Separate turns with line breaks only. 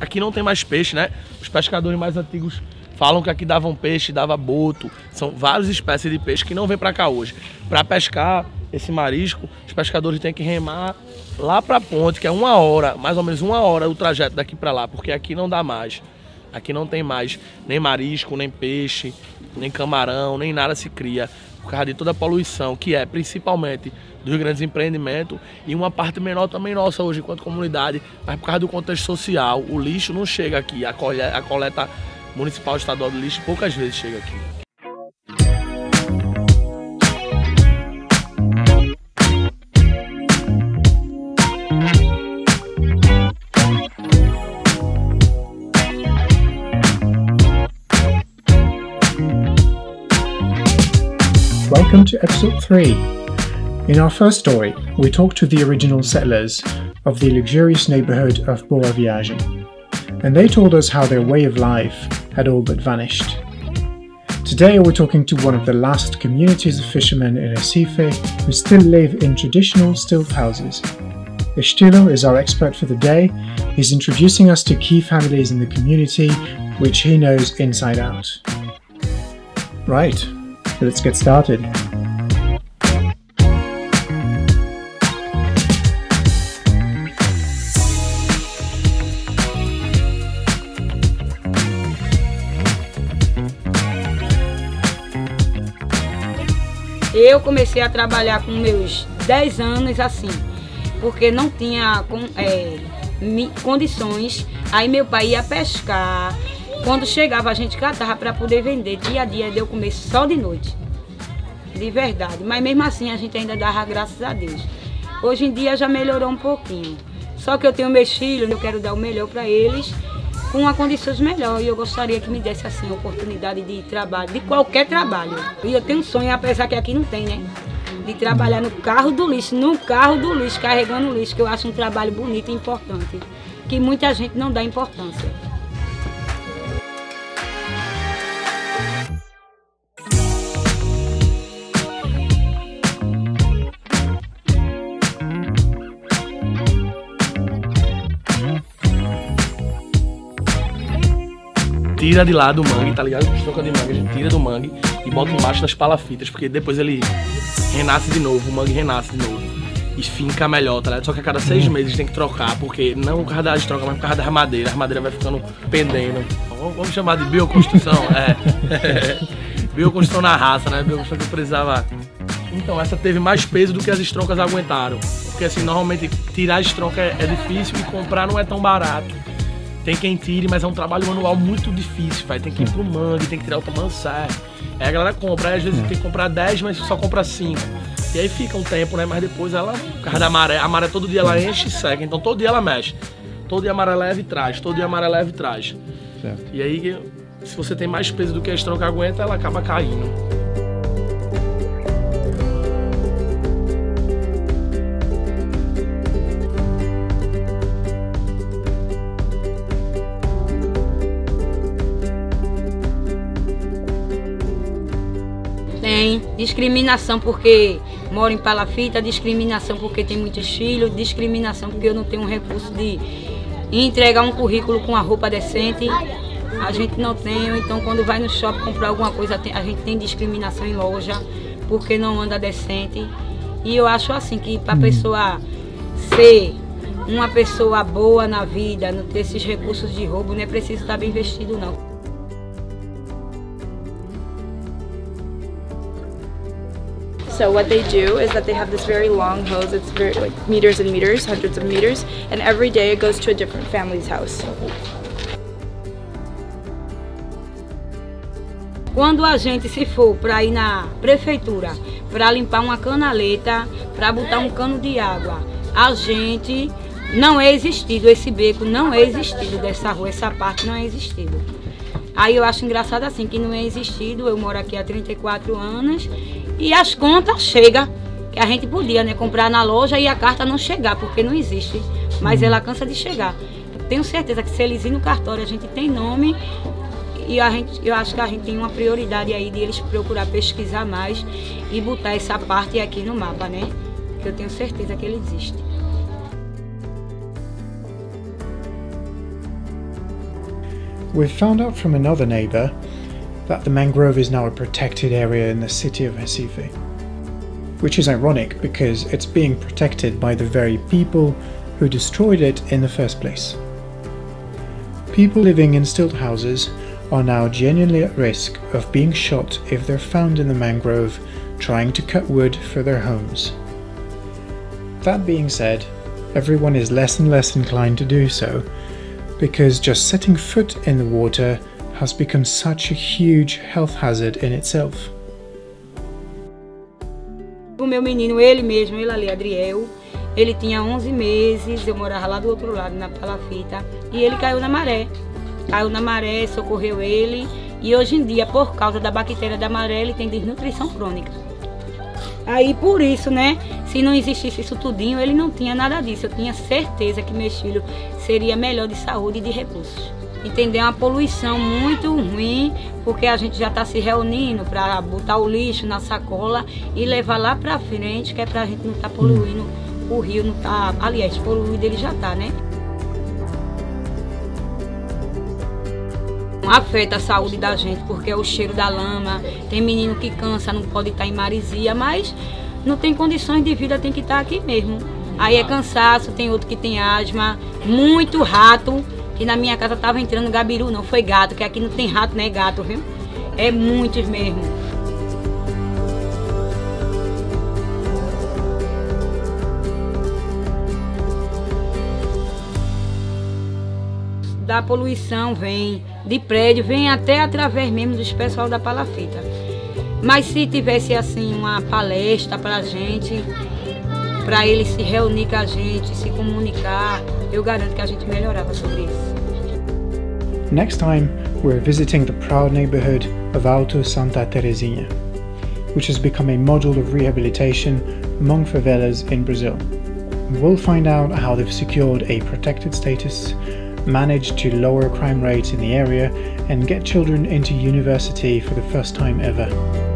Aqui não tem mais peixe, né? Os pescadores mais antigos falam que aqui davam peixe, dava boto. São várias espécies de peixe que não vem para cá hoje. Para pescar esse marisco, os pescadores têm que remar lá para a ponte, que é uma hora, mais ou menos uma hora o trajeto daqui para lá, porque aqui não dá mais. Aqui não tem mais nem marisco, nem peixe, nem camarão, nem nada se cria por causa de toda a poluição, que é principalmente dos grandes empreendimentos e uma parte menor também nossa hoje enquanto comunidade, mas por causa do contexto social, o lixo não chega aqui, a coleta, municipal estadual de lixo poucas vezes chega aqui.
Welcome to episode 3. In our first story, we talked to the original settlers of the luxurious neighborhood of Boa and they told us how their way of life had all but vanished. Today, we're talking to one of the last communities of fishermen in Recife who still live in traditional stilt houses. Estilo is our expert for the day. He's introducing us to key families in the community, which he knows inside out. Right, let's get started.
Eu comecei a trabalhar com meus 10 anos assim, porque não tinha é, condições. Aí meu pai ia pescar. Quando chegava a gente catava para poder vender. Dia a dia deu comer só de noite. De verdade. Mas mesmo assim a gente ainda dava graças a Deus. Hoje em dia já melhorou um pouquinho. Só que eu tenho meus filhos, eu quero dar o melhor para eles com uma condições melhor. E eu gostaria que me desse assim oportunidade de trabalho, de qualquer trabalho. E eu tenho um sonho, apesar que aqui não tem, né? De trabalhar no carro do lixo, no carro do lixo, carregando lixo, que eu acho um trabalho bonito e importante, que muita gente não dá importância.
Tira de lá do mangue, tá ligado? Estoca de mangue, a gente tira do mangue e bota embaixo das palafitas, porque depois ele renasce de novo, o mangue renasce de novo. E fica melhor, tá ligado? Só que a cada seis uhum. meses tem que trocar, porque não por causa da troca, mas por causa da madeira. A madeira vai ficando pendendo. Vamos chamar de bioconstrução, é. bioconstrução na raça, né? Bioconstrução que precisava. Então, essa teve mais peso do que as estroncas aguentaram. Porque assim, normalmente tirar a estronca é, é difícil e comprar não é tão barato. Tem quem tire, mas é um trabalho manual muito difícil, vai. Tem que ir pro mangue, tem que tirar o tamanho certo. Aí a galera compra, aí às vezes é. tem que comprar 10, mas só compra 5. E aí fica um tempo, né? Mas depois ela, por causa da maré, a maré todo dia ela enche e seca. Então todo dia ela mexe. Todo dia a maré leva e traz, todo dia a maré leva e traz. Certo. E aí, se você tem mais peso do que a estronca aguenta, ela acaba caindo.
Tem discriminação porque moro em Palafita, discriminação porque tem muitos filhos, discriminação porque eu não tenho um recurso de entregar um currículo com a roupa decente. A gente não tem, então quando vai no shopping comprar alguma coisa, a gente tem discriminação em loja porque não anda decente. E eu acho assim que para a pessoa ser uma pessoa boa na vida, não ter esses recursos de roubo, não é preciso estar bem vestido não.
So what they do is that they have this very long hose. It's very like meters and meters, hundreds of meters, and every day it goes to a different family's house.
Quando a gente se for para ir na prefeitura para limpar uma canaleta, para botar um cano de água, a gente não é existido esse beco, não é existido dessa rua, essa parte não é existido. Aí eu acho engraçado assim que não é existido. Eu moro aqui há 34 anos e as contas chegam, que a gente podia né, comprar na loja e a carta não chegar, porque não existe. Mas ela cansa de chegar. tenho certeza que se eles irem no cartório, a gente tem nome e a gente, eu acho que a gente tem uma prioridade aí de eles procurar pesquisar mais e botar essa parte aqui no mapa, né? Que eu tenho certeza que ele existe.
We've found out from another neighbour that the mangrove is now a protected area in the city of Recife. Which is ironic because it's being protected by the very people who destroyed it in the first place. People living in stilt houses are now genuinely at risk of being shot if they're found in the mangrove trying to cut wood for their homes. That being said, everyone is less and less inclined to do so because just setting foot in the water has become such a huge health hazard in itself.
O meu menino, ele mesmo, ele ali, Adriel, ele tinha 11 meses, eu morava lá do outro lado, na Palafita, e ele caiu na maré. Caiu na maré, socorreu ele, e hoje em dia, por causa da bactéria da maré, ele tem desnutrição crônica. Aí por isso, né, se não existisse isso tudinho, ele não tinha nada disso. Eu tinha certeza que meu filho seria melhor de saúde e de recursos. Entender uma poluição muito ruim, porque a gente já está se reunindo para botar o lixo na sacola e levar lá para frente, que é para a gente não estar tá poluindo o rio, não tá, aliás, poluído ele já está, né? afeta a saúde da gente, porque é o cheiro da lama, tem menino que cansa, não pode estar em marizia, mas não tem condições de vida, tem que estar aqui mesmo. Aí é cansaço, tem outro que tem asma, muito rato, que na minha casa tava entrando gabiru, não foi gato, que aqui não tem rato, né, gato, viu? É muitos mesmo. Da poluição vem, de prédio, vem até através mesmo dos pessoal da palafita. Mas se tivesse assim uma palestra para a gente, para eles se reunir com a gente, se comunicar,
Next time, we're visiting the proud neighborhood of Alto Santa Terezinha, which has become a model of rehabilitation among favelas in Brazil. We'll find out how they've secured a protected status managed to lower crime rates in the area and get children into university for the first time ever.